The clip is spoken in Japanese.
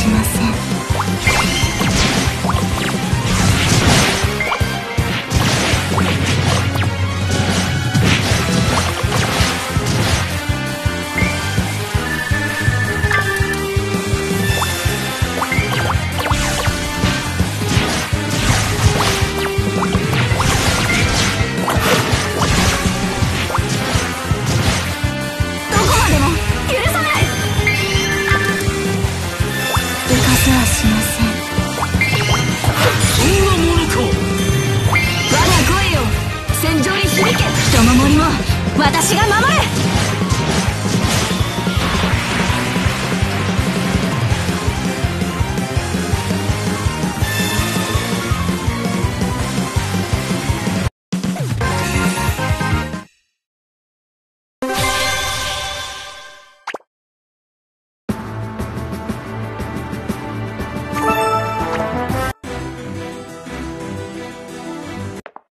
しません。私が守る。